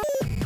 Bye.